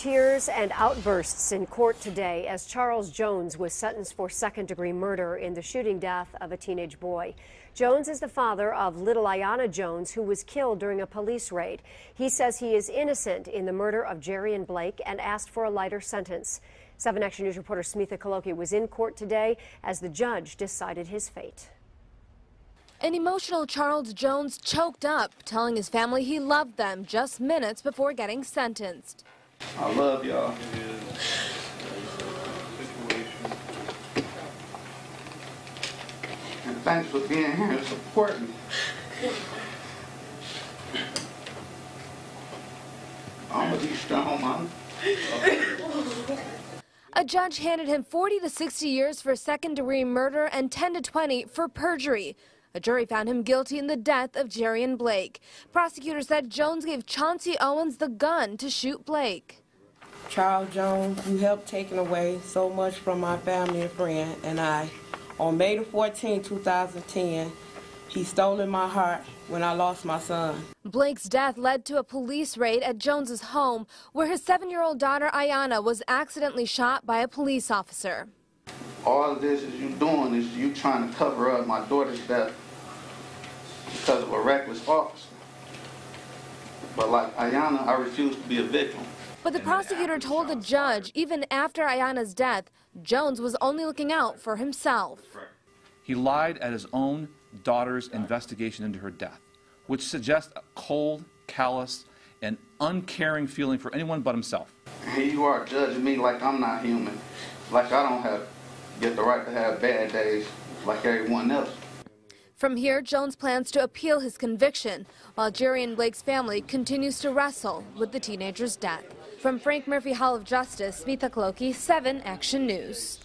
Tears and outbursts in court today as Charles Jones was sentenced for second degree murder in the shooting death of a teenage boy. Jones is the father of little Aiyana Jones, who was killed during a police raid. He says he is innocent in the murder of Je'Rean Blake and asked for a lighter sentence. 7 Action News reporter Smitha Kaloki was in court today as the judge decided his fate. An emotional Charles Jones choked up, telling his family he loved them just minutes before getting sentenced. I love y'all. And thanks for being here and supporting me. I'm gonna be strong, man. A judge handed him 40 to 60 years for second degree murder and 10 to 20 for perjury. A jury found him guilty in the death of Je'Rean Blake. Prosecutors said Jones gave Chauncey Owens the gun to shoot Blake. Charles Jones, you helped taking away so much from my family and friend and I. On May the 14, 2010, he stole in my heart when I lost my son. Blake's death led to a police raid at Jones's home where his seven-year-old daughter Aiyana was accidentally shot by a police officer. All of this is you doing is you trying to cover up my daughter's death because of a reckless officer. But like Aiyana, I refuse to be a victim. But the prosecutor told the judge even after Aiyana's death, Jones was only looking out for himself. He lied at his own daughter's investigation into her death, which suggests a cold, callous, and uncaring feeling for anyone but himself. Here you are judging me like I'm not human, like I don't have get the right to have bad days like everyone else. From here, Jones plans to appeal his conviction, while Je'Rean Blake's family continues to wrestle with the teenager's death. From Frank Murphy Hall of Justice, Smitha Kaloki, 7 Action News.